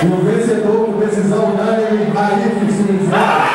E o vencedor, por decisão unânime, Raí Cristina.